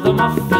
the muffin.